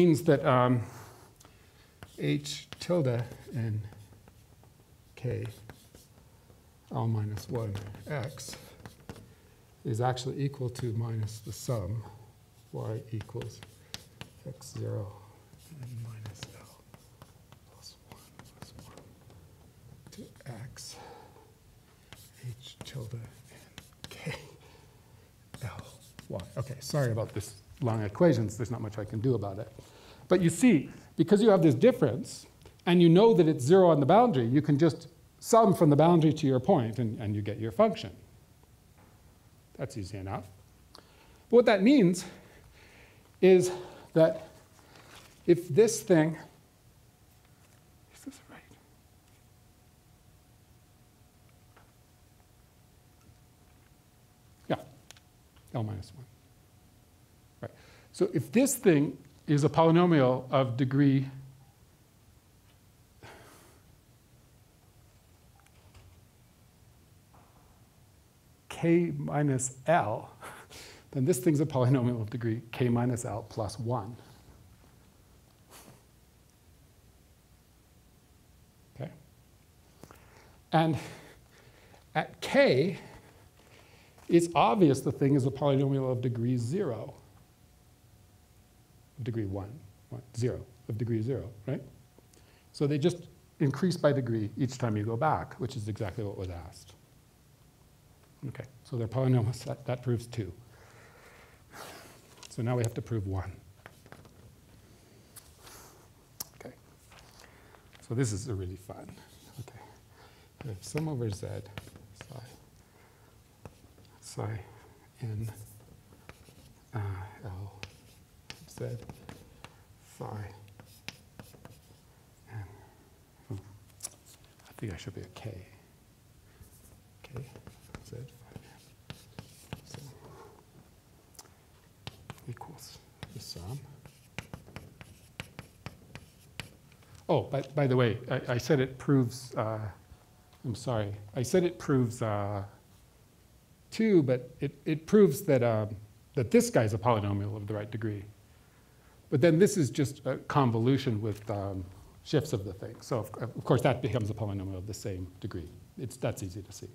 means that um, h tilde n k l minus 1 x is actually equal to minus the sum y equals x0 and minus l plus 1 plus 1 to x h tilde and k l y. Okay, sorry about this long equations. There's not much I can do about it. But you see, because you have this difference, and you know that it's zero on the boundary, you can just sum from the boundary to your point, and, and you get your function. That's easy enough. But what that means is that if this thing, is this right? Yeah, L minus 1. Right. So if this thing is a polynomial of degree k minus l, then this thing's a polynomial of degree k minus l plus 1. Okay? And at k, it's obvious the thing is a polynomial of degree 0, degree 1, 0, of degree 0, right? So they just increase by degree each time you go back, which is exactly what was asked. Okay, so they're polynomials. That, proves two. So now we have to prove one. Okay. So this is really fun. Okay. Have sum over z psi psi n uh, l z phi n. Hmm. I think I should be a k. K. Z so equals the sum. Oh, by, by the way, I, I said it proves, uh, I'm sorry, I said it proves uh, 2, but it, it proves that, um, that this guy's a polynomial of the right degree. But then this is just a convolution with um, shifts of the thing. So of, of course that becomes a polynomial of the same degree. It's, that's easy to see.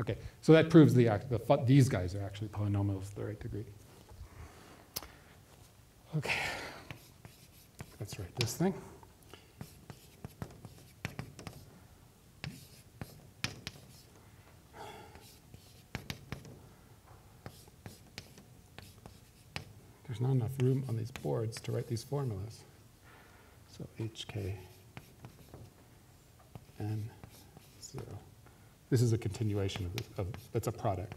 Okay, so that proves the, the, these guys are actually polynomials of the right degree. Okay, let's write this thing. There's not enough room on these boards to write these formulas. So HK N 0. This is a continuation of, this, of that's a product.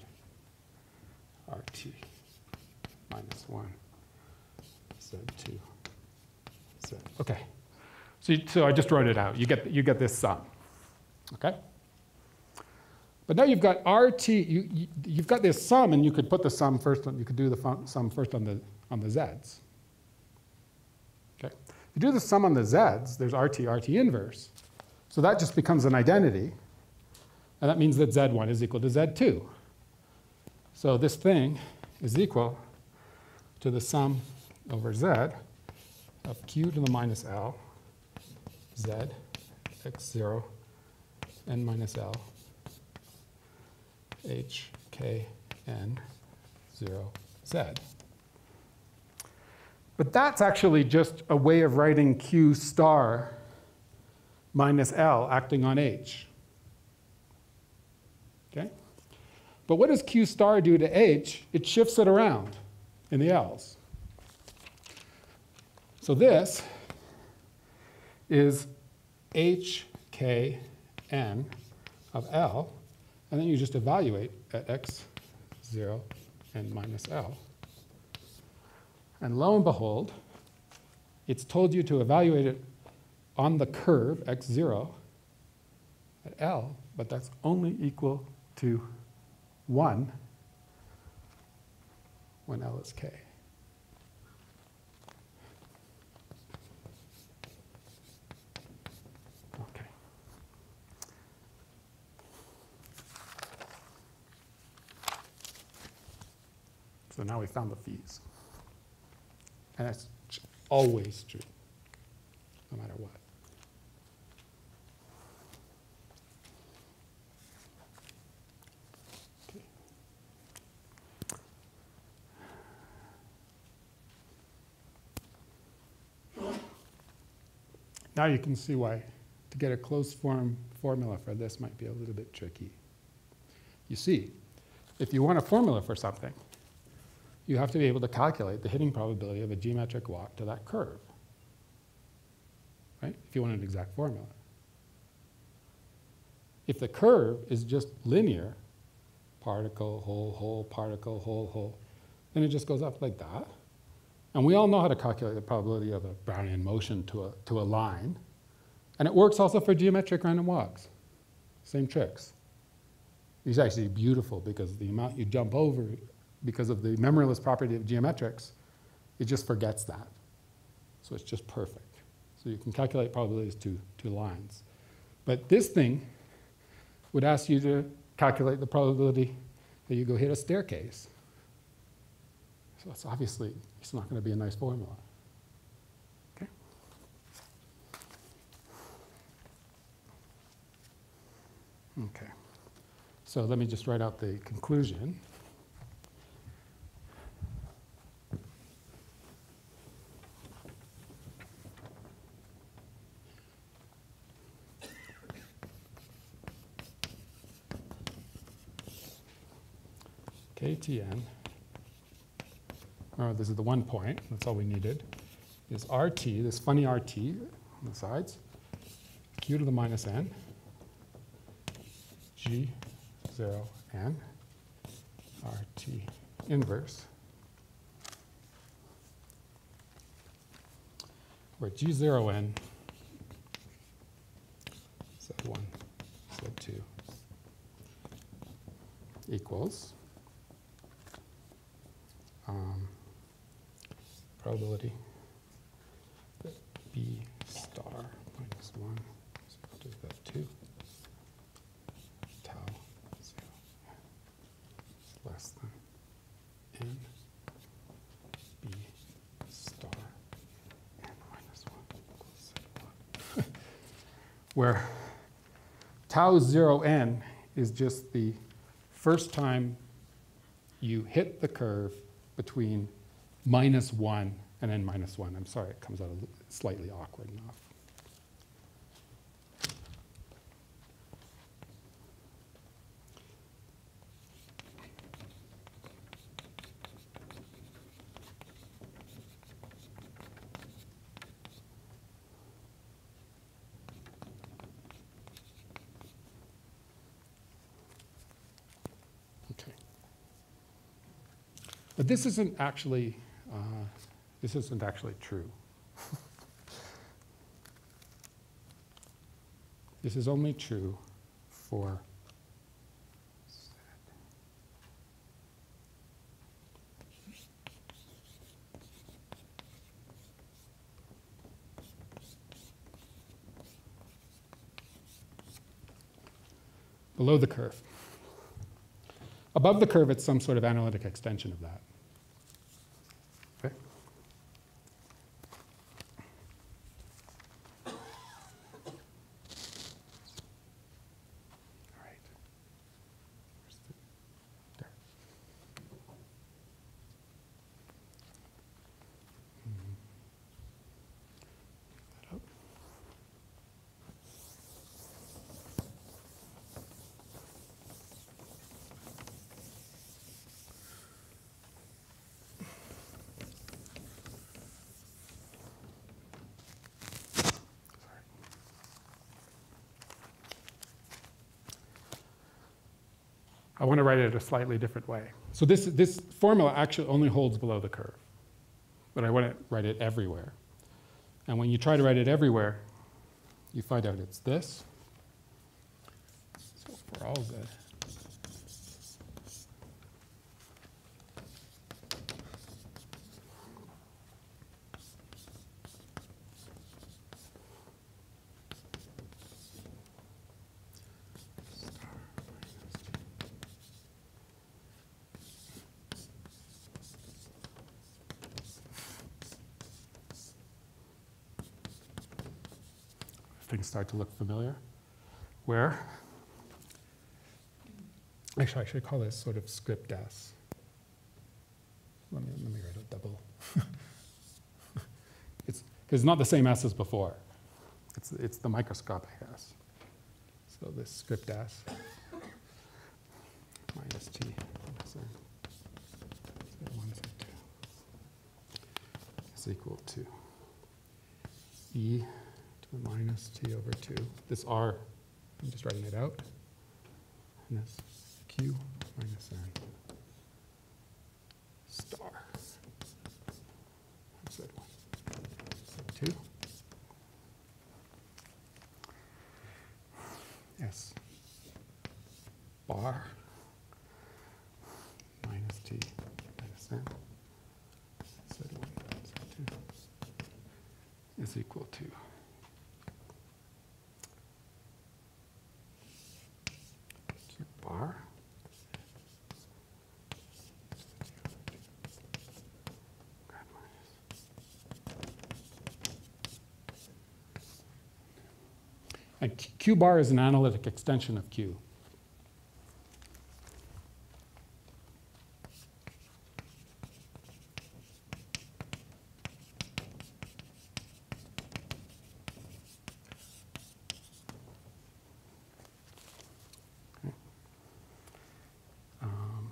RT minus 1, Z2, Z. Okay. So, you, so I just wrote it out. You get, you get this sum. Okay? But now you've got RT, you, you, you've got this sum, and you could put the sum first, on, you could do the sum first on the, on the Zs. Okay? If you do the sum on the Zs, there's RT, RT inverse. So that just becomes an identity. And that means that Z1 is equal to Z2. So this thing is equal to the sum over Z of Q to the minus L, Z, X0, N minus L, H, K, N, 0, Z. But that's actually just a way of writing Q star minus L acting on H. Okay? But what does Q star do to H? It shifts it around in the L's. So this is H, K, N of L, and then you just evaluate at x, 0, and minus L. And lo and behold, it's told you to evaluate it on the curve, x0, at L, but that's only equal to 1 when L is K. Okay. So now we found the phis. And that's always true, no matter what. Now you can see why to get a closed form formula for this might be a little bit tricky. You see, if you want a formula for something, you have to be able to calculate the hitting probability of a geometric walk to that curve, right? If you want an exact formula. If the curve is just linear, particle, hole, hole, particle, hole, hole, then it just goes up like that. And we all know how to calculate the probability of a Brownian motion to a, to a line. And it works also for geometric random walks. Same tricks. It's actually beautiful because the amount you jump over because of the memoryless property of geometrics, it just forgets that. So it's just perfect. So you can calculate probabilities to, to lines. But this thing would ask you to calculate the probability that you go hit a staircase. So it's obviously, it's not going to be a nice formula. Okay? Okay. So let me just write out the conclusion. Oh, this is the one point, that's all we needed, is RT, this funny RT on the sides, Q to the minus N, G 0 N, RT inverse, where G0N, Z1, Z2 equals um, probability. That B star minus 1 is equal to that 2 tau 0 is less than n. B star n minus 1 equals 1. Where tau 0 n is just the first time you hit the curve between minus 1 and n minus 1. I'm sorry, it comes out slightly awkward enough. But this isn't actually, uh, this isn't actually true. this is only true for below the curve. Above the curve, it's some sort of analytic extension of that. Write it a slightly different way. So this, this formula actually only holds below the curve, but I want to write it everywhere. And when you try to write it everywhere, you find out it's this. So for all the things start to look familiar, where, actually, I should call this sort of script S. Let me, let me write a double. it's, it's not the same S as before. It's, it's the microscopic S. So this script S minus T minus N Z1, Z2 is equal to E minus T over 2. This R, I'm just writing it out. And this Q minus N star. Z1, Z2. S bar minus T minus N Z1, Z2 is equal to Q bar grad minus And Q- bar is an analytic extension of Q. Um,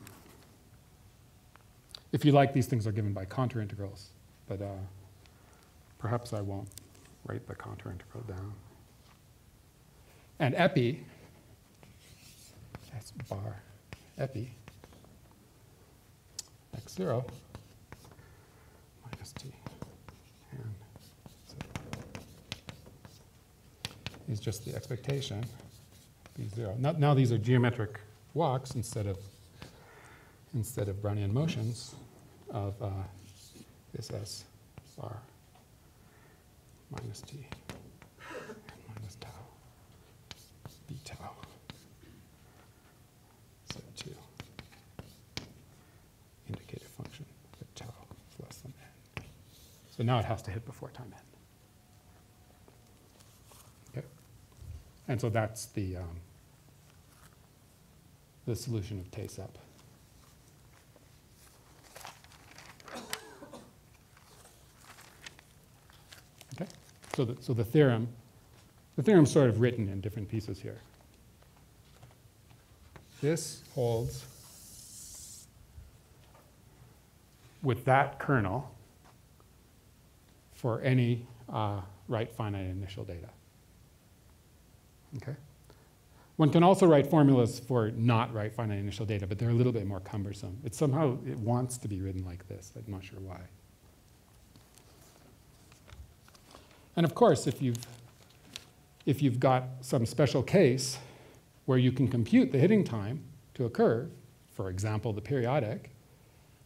If you like, these things are given by contour integrals, but uh, perhaps I won't write the contour integral down. And epi, that's bar epi, x0 minus t and z is just the expectation, b0. Now, now these are geometric walks instead of, instead of Brownian motions of uh, this s bar minus t minus tau b tau z2 indicator function at tau is less than n. So now it has to hit before time n. Okay? And so that's the, um, the solution of TASEP. Okay? So the, so the theorem, the theorem's sort of written in different pieces here. This holds with that kernel for any uh, right finite initial data. Okay? One can also write formulas for not right finite initial data, but they're a little bit more cumbersome. It somehow it wants to be written like this. I'm not sure why. And of course, if you've, if you've got some special case where you can compute the hitting time to a curve, for example, the periodic,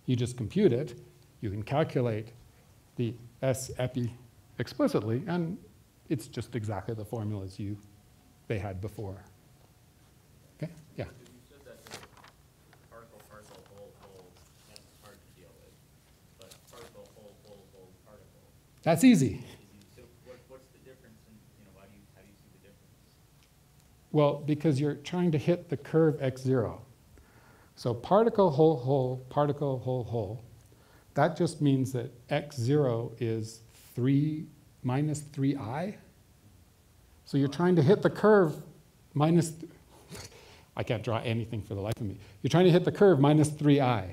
you just compute it, you can calculate the S epi explicitly, and it's just exactly the formulas you, they had before. Okay, yeah. You said that the particle, particle, hole, hole, that's hard to deal with. But particle, hole, hole, hole, particle, That's easy. so what, what's the difference in, you know, why do you, how do you see the difference? Well, because you're trying to hit the curve x0. So particle, hole, hole, particle, hole, hole. That just means that x0 is 3 minus 3i. So you're trying to hit the curve minus, I can't draw anything for the life of me. You're trying to hit the curve minus 3i. That's,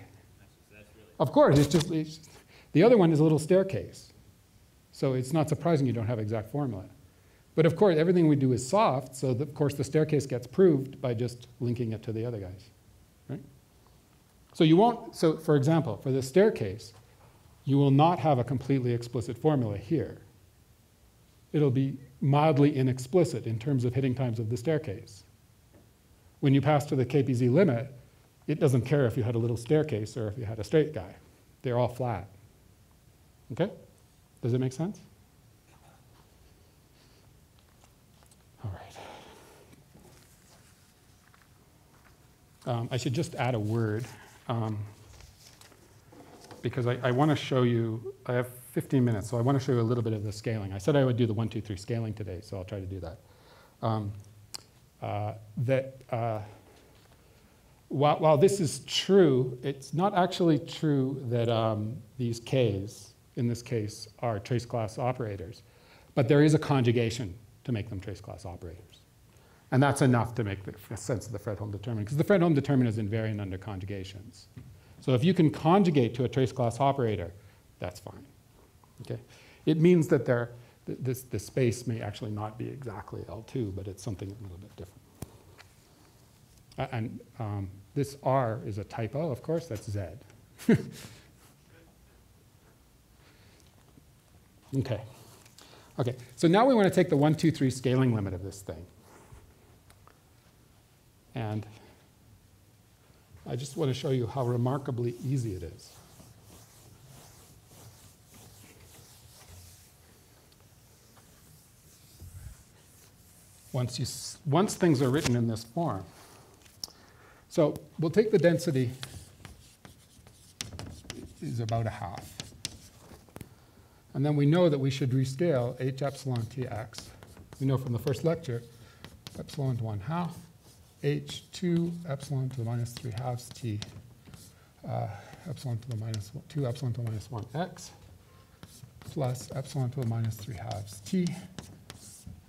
that's really, Of course, it's just, it's just- the other one is a little staircase. So it's not surprising you don't have exact formula. But of course, everything we do is soft, so the- of course the staircase gets proved by just linking it to the other guys? So you won't, so for example, for the staircase, you will not have a completely explicit formula here. It'll be mildly inexplicit in terms of hitting times of the staircase. When you pass to the KPZ limit, it doesn't care if you had a little staircase or if you had a straight guy. They're all flat. Okay? Does it make sense? All right. Um, I should just add a word. Um, because I, I want to show you, I have 15 minutes, so I want to show you a little bit of the scaling. I said I would do the one, two, three scaling today, so I'll try to do that. Um, uh, that uh, while, while this is true, it's not actually true that um, these k's, in this case, are trace class operators. But there is a conjugation to make them trace class operators. And that's enough to make the sense of the Fredholm determinant, because the Fredholm determinant is invariant under conjugations. So if you can conjugate to a trace class operator, that's fine. Okay? It means that there, th this, the space may actually not be exactly L2, but it's something a little bit different. Uh, and um, this R is a typo, of course, that's Z. okay. Okay, so now we want to take the 1, 2, 3 scaling limit of this thing. And I just want to show you how remarkably easy it is. Once, you, once things are written in this form. So we'll take the density is about a half. And then we know that we should rescale h epsilon tx. We know from the first lecture, epsilon to 1 half, h 2 epsilon to the minus 3 halves t, uh, epsilon to the minus 1, 2 epsilon to the minus 1 x, plus epsilon to the minus 3 halves t.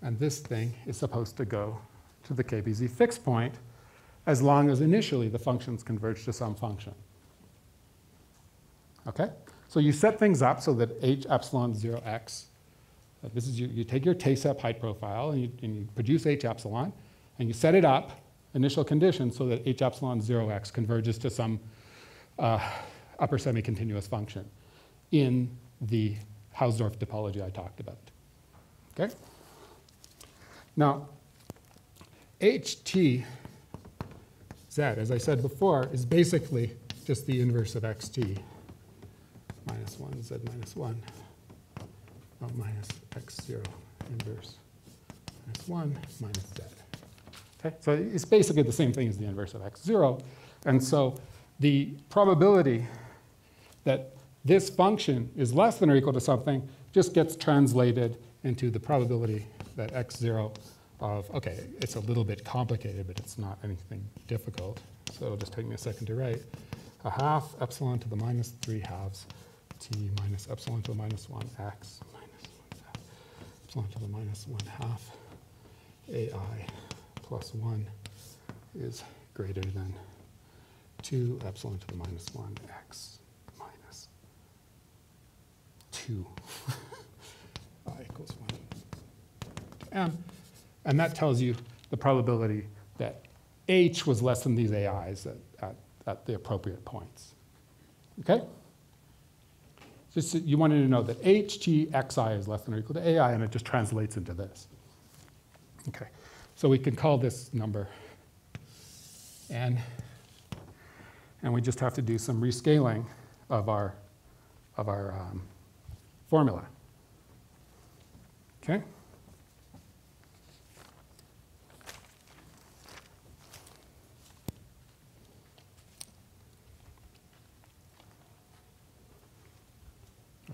And this thing is supposed to go to the KPZ fixed point as long as initially the functions converge to some function. Okay? So you set things up so that h epsilon 0x, uh, this is you, you take your TASEP height profile and you, and you produce h epsilon, and you set it up, initial conditions, so that h epsilon 0x converges to some uh, upper semi-continuous function in the Hausdorff topology I talked about. Okay? Now, ht z, as I said before, is basically just the inverse of xt minus 1, z minus 1, oh, minus x0 inverse minus 1 minus z. Okay, so it's basically the same thing as the inverse of x0. And so the probability that this function is less than or equal to something just gets translated into the probability that x0 of, okay, it's a little bit complicated, but it's not anything difficult. So it'll just take me a second to write. A half epsilon to the minus 3 halves t minus epsilon to the minus 1 x minus 1 half epsilon to the minus 1 half ai plus 1 is greater than 2 epsilon to the minus 1 x minus 2 i equals 1 to m. And that tells you the probability that h was less than these ai's at, at, at the appropriate points. Okay? Just you wanted to know that HTXI is less than or equal to AI, and it just translates into this. Okay, so we can call this number n, and we just have to do some rescaling of our, of our um, formula. Okay?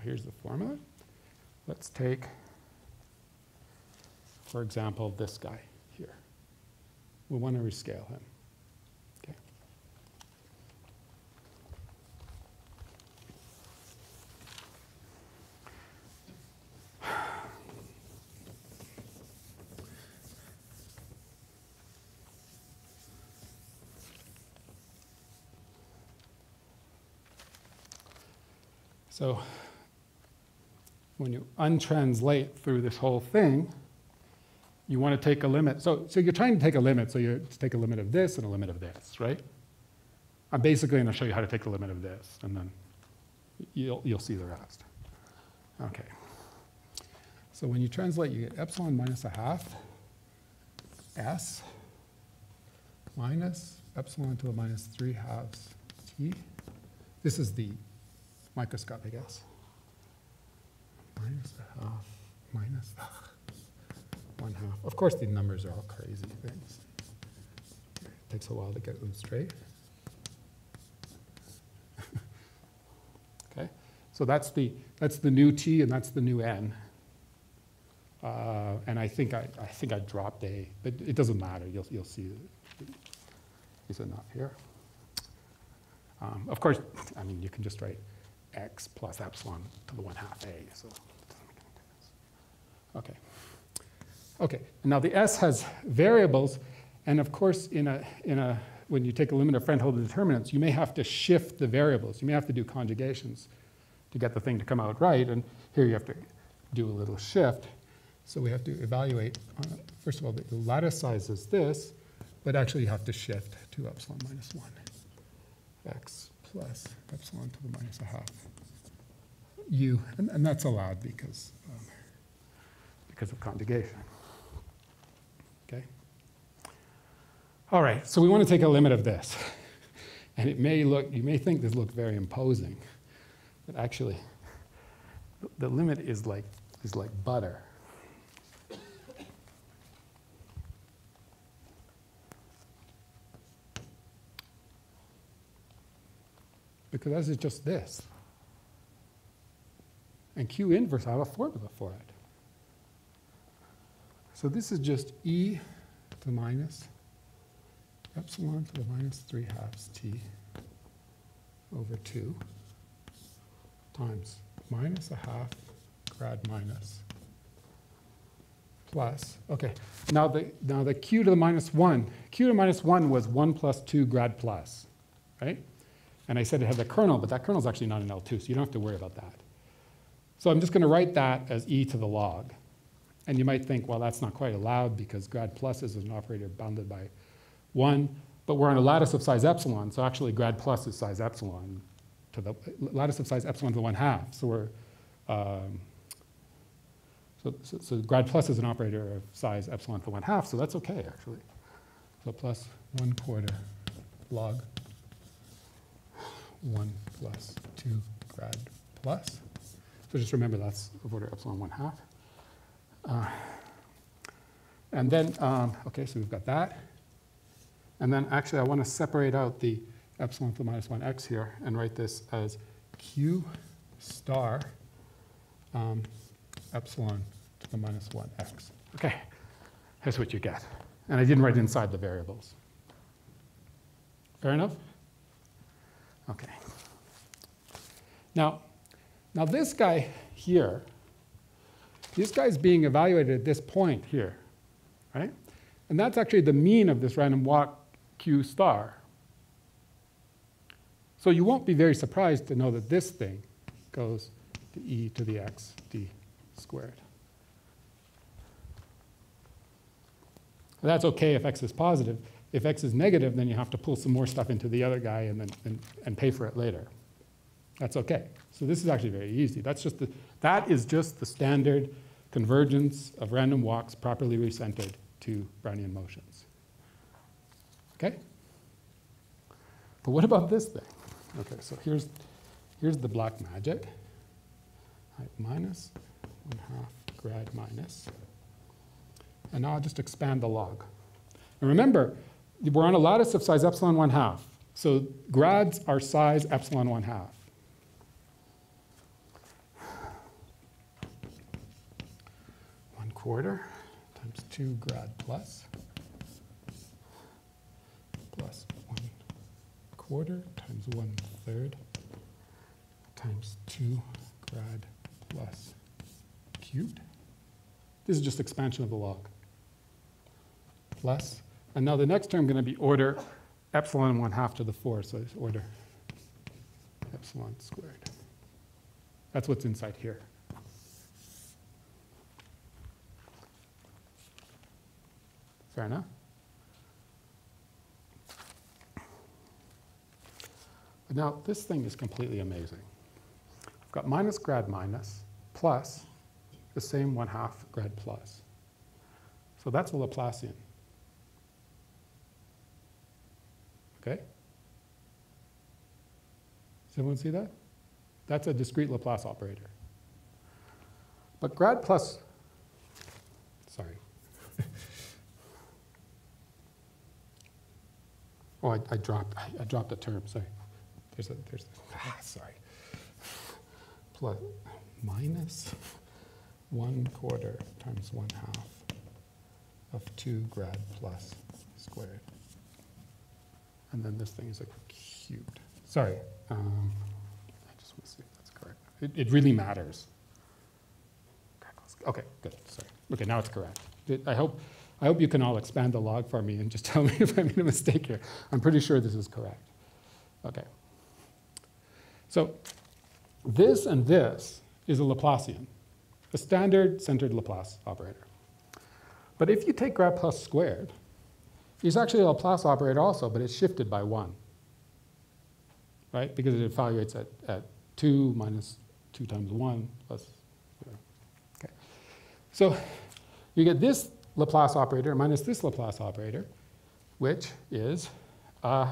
here's the formula. Let's take, for example, this guy. We want to rescale him. Okay. So when you untranslate through this whole thing, you want to take a limit. So, so you're trying to take a limit, so you take a limit of this and a limit of this, right? I'm basically going to show you how to take the limit of this, and then you'll, you'll see the rest. Okay. So when you translate, you get epsilon minus a half s minus epsilon to the minus 3 halves t. This is the microscopic s minus a half, minus ugh, one half. Of course, the numbers are all crazy things. It takes a while to get them straight. Okay, so that's the, that's the new t and that's the new n. Uh, and I think I, I think I dropped a, but it doesn't matter. You'll, you'll see. Is enough here. Um, of course, I mean, you can just write x plus epsilon to the 1 half a, so. Okay. Okay, now the S has variables, and of course, in a, in a, when you take a limit of Fredholm determinants, you may have to shift the variables. You may have to do conjugations to get the thing to come out right, and here you have to do a little shift. So we have to evaluate, uh, first of all, the lattice size is this, but actually you have to shift to epsilon minus 1, x plus epsilon to the minus a half u, and, and that's allowed because, um, because of conjugation. Okay? All right, so we want to take a limit of this. And it may look, you may think this looks very imposing, but actually, the limit is like, is like butter. Because this is just this. And Q inverse, I have a formula for it. So this is just e to the minus epsilon to the minus 3 halves t over 2 times minus a half grad minus plus, okay, now the, now the q to the minus 1, q to the minus 1 was 1 plus 2 grad plus, right? And I said it had the kernel, but that kernel is actually not an L2, so you don't have to worry about that. So I'm just going to write that as e to the log. And you might think, well, that's not quite allowed because grad plus is an operator bounded by 1, but we're on a lattice of size epsilon, so actually grad plus is size epsilon to the lattice of size epsilon to the 1 half. So we're, um, so, so, so, grad plus is an operator of size epsilon to the 1 half, so that's okay actually. So plus 1 quarter log 1 plus 2 grad plus. So just remember that's of order epsilon 1 half. Uh, and then, um, okay, so we've got that. And then actually I want to separate out the epsilon to the minus 1x here and write this as q star um, epsilon to the minus 1x. Okay, here's what you get. And I didn't write inside the variables. Fair enough? Okay. Now, now this guy here, this guy's being evaluated at this point here, right? And that's actually the mean of this random walk q star. So you won't be very surprised to know that this thing goes to e to the x d squared. That's okay if x is positive. If x is negative, then you have to pull some more stuff into the other guy and then and, and pay for it later. That's okay. So this is actually very easy. That's just the, that is just the standard convergence of random walks properly recentered to Brownian motions. Okay? But what about this thing? Okay, so here's, here's the black magic. Right, minus 1 half grad minus. And now I'll just expand the log. And remember, we're on a lattice of size epsilon 1 half. So grads are size epsilon 1 half. One quarter times 2 grad plus plus 1 quarter times 1 third times 2 grad plus cubed. This is just expansion of the log. Plus and now the next term is going to be order epsilon 1 half to the 4, so it's order epsilon squared. That's what's inside here. Fair enough? Now this thing is completely amazing. I've got minus grad minus plus the same 1 half grad plus. So that's a Laplacian. Okay? Does everyone see that? That's a discrete Laplace operator. But grad plus, sorry. oh, I, I dropped, I, I, dropped a term, sorry. There's a, there's ah, sorry. plus, minus 1 quarter times 1 half of 2 grad plus squared. And then this thing is a cubed. Sorry, um, I just want to see if that's correct. It, it really matters. Okay, good, sorry. Okay, now it's correct. I hope, I hope you can all expand the log for me and just tell me if I made a mistake here. I'm pretty sure this is correct. Okay. So this and this is a Laplacian, a standard centered Laplace operator. But if you take grad plus squared, it's actually a Laplace operator also, but it's shifted by one, right? Because it evaluates at, at 2 minus 2 times 1 plus 0. Okay. So you get this Laplace operator minus this Laplace operator, which is a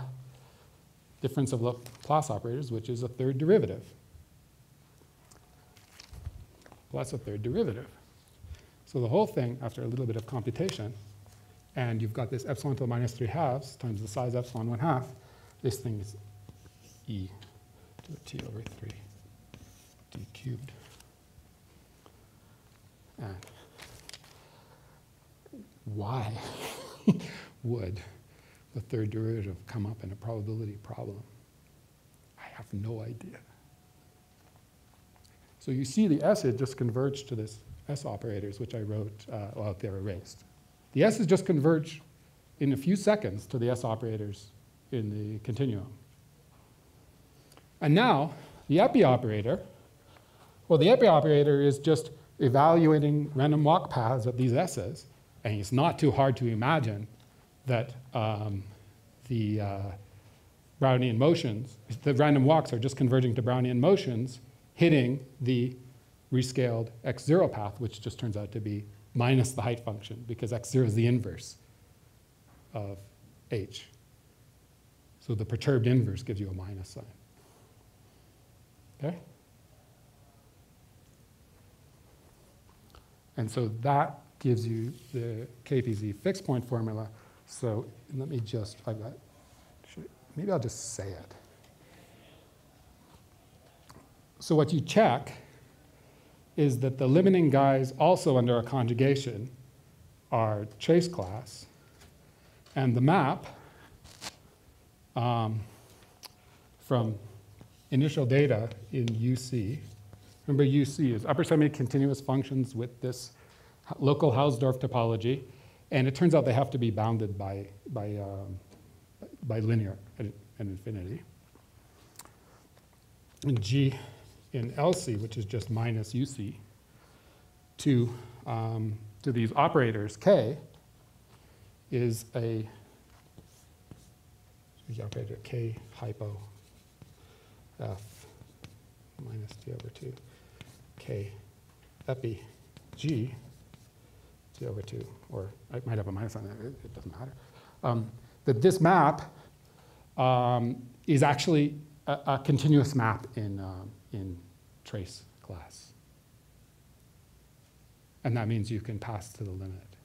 difference of Laplace operators, which is a third derivative. Plus a third derivative. So the whole thing, after a little bit of computation, and you've got this epsilon to the minus 3 halves times the size epsilon 1 half, this thing is e to the t over 3 d cubed. And why would the third derivative come up in a probability problem? I have no idea. So you see the S had just converged to this S operators, which I wrote, uh, well, they're erased. The S's just converge in a few seconds to the S operators in the continuum. And now, the epi operator, well, the epi operator is just evaluating random walk paths of these S's, and it's not too hard to imagine that um, the uh, Brownian motions, the random walks are just converging to Brownian motions, hitting the rescaled x0 path, which just turns out to be minus the height function, because x0 is the inverse of h. So the perturbed inverse gives you a minus sign. Okay? And so that gives you the KPZ fixed point formula. So let me just, I've got, should, maybe I'll just say it. So what you check is that the limiting guys also under a conjugation are trace class, and the map um, from initial data in UC, remember UC is upper semi-continuous functions with this local Hausdorff topology, and it turns out they have to be bounded by, by, um, by linear at, at infinity. And G in LC, which is just minus UC, to, um, to these operators, K, is a the operator K hypo F minus T over 2, K epi G T over 2, or I might have a minus on that, it, it doesn't matter. Um, that this map um, is actually a, a, continuous map in, um, in trace class. And that means you can pass to the limit.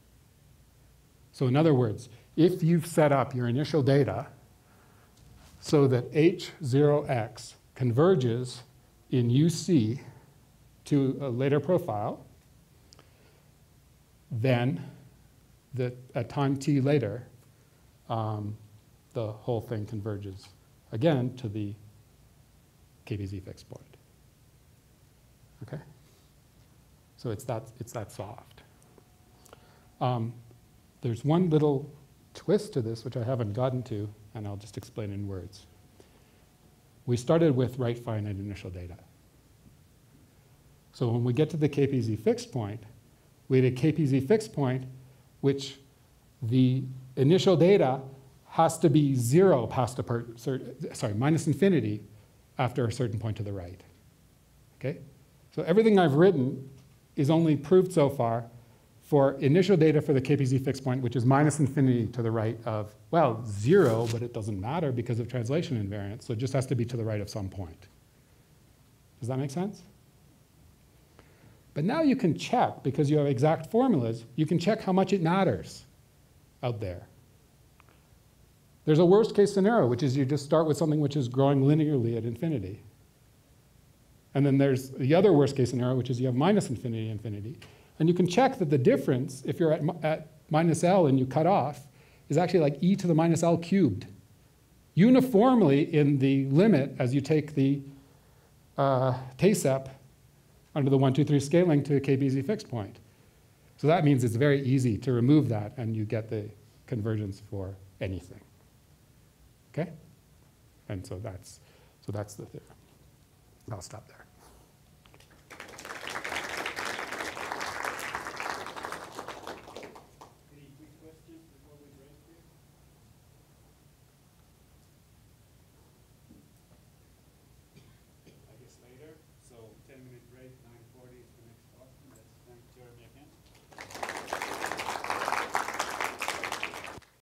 So in other words, if you've set up your initial data so that H0x converges in UC to a later profile, then the, at time t later, um, the whole thing converges again to the KPZ fixed point. Okay? So it's that, it's that soft. Um, there's one little twist to this, which I haven't gotten to, and I'll just explain in words. We started with right finite initial data. So when we get to the KPZ fixed point, we had a KPZ fixed point, which the initial data has to be zero past a per, sorry, minus infinity after a certain point to the right. Okay? So everything I've written is only proved so far for initial data for the KPZ fixed point, which is minus infinity to the right of, well, zero, but it doesn't matter because of translation invariance, so it just has to be to the right of some point. Does that make sense? But now you can check, because you have exact formulas, you can check how much it matters out there. There's a worst case scenario, which is you just start with something which is growing linearly at infinity. And then there's the other worst case scenario, which is you have minus infinity, infinity. And you can check that the difference, if you're at, at minus L and you cut off, is actually like e to the minus L cubed. Uniformly in the limit as you take the uh, TASEP under the one, two, three scaling to a KPZ fixed point. So that means it's very easy to remove that and you get the convergence for anything. Okay? And so that's, so that's the theorem. I'll stop there.